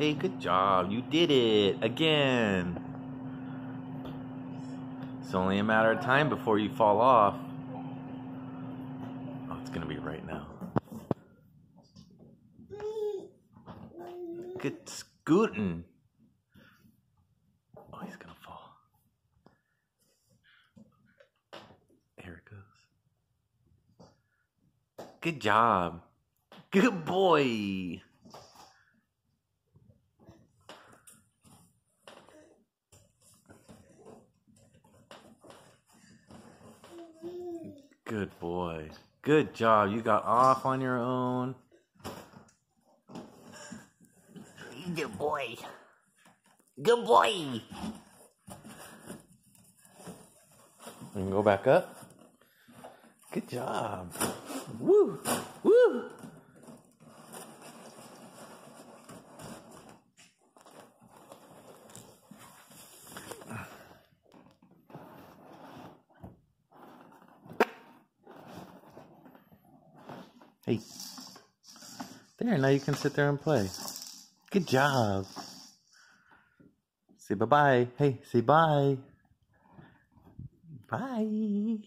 Hey, good job. You did it again. It's only a matter of time before you fall off. Oh, it's going to be right now. Good scooting. Oh, he's going to fall. Here it goes. Good job. Good boy. Good boy. Good job. You got off on your own. Good boy. Good boy. You can go back up. Good job. Woo! Woo! Hey. There, now you can sit there and play. Good job. Say bye bye. Hey, say bye. Bye.